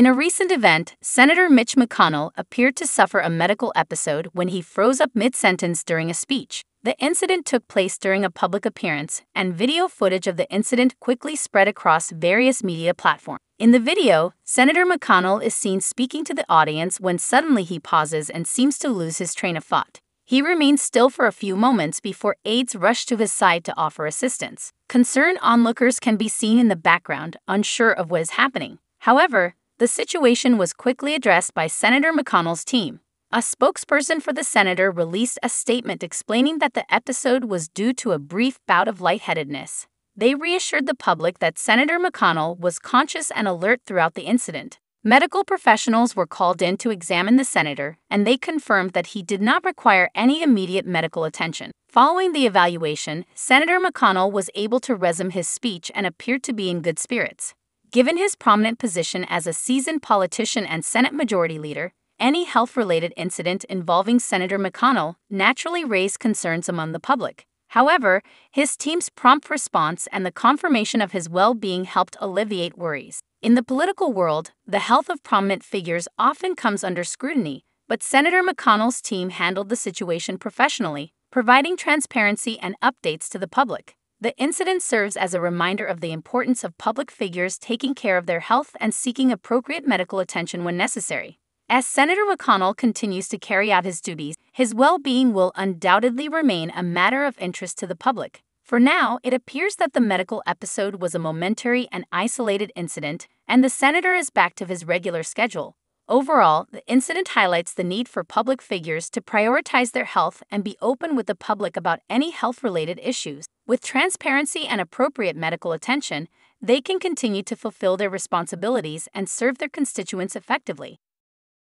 In a recent event, Senator Mitch McConnell appeared to suffer a medical episode when he froze up mid sentence during a speech. The incident took place during a public appearance, and video footage of the incident quickly spread across various media platforms. In the video, Senator McConnell is seen speaking to the audience when suddenly he pauses and seems to lose his train of thought. He remains still for a few moments before aides rush to his side to offer assistance. Concerned onlookers can be seen in the background, unsure of what is happening. However, the situation was quickly addressed by Senator McConnell's team. A spokesperson for the senator released a statement explaining that the episode was due to a brief bout of lightheadedness. They reassured the public that Senator McConnell was conscious and alert throughout the incident. Medical professionals were called in to examine the senator, and they confirmed that he did not require any immediate medical attention. Following the evaluation, Senator McConnell was able to resume his speech and appeared to be in good spirits. Given his prominent position as a seasoned politician and Senate Majority Leader, any health related incident involving Senator McConnell naturally raised concerns among the public. However, his team's prompt response and the confirmation of his well being helped alleviate worries. In the political world, the health of prominent figures often comes under scrutiny, but Senator McConnell's team handled the situation professionally, providing transparency and updates to the public. The incident serves as a reminder of the importance of public figures taking care of their health and seeking appropriate medical attention when necessary. As Senator McConnell continues to carry out his duties, his well being will undoubtedly remain a matter of interest to the public. For now, it appears that the medical episode was a momentary and isolated incident, and the senator is back to his regular schedule. Overall, the incident highlights the need for public figures to prioritize their health and be open with the public about any health related issues. With transparency and appropriate medical attention, they can continue to fulfill their responsibilities and serve their constituents effectively.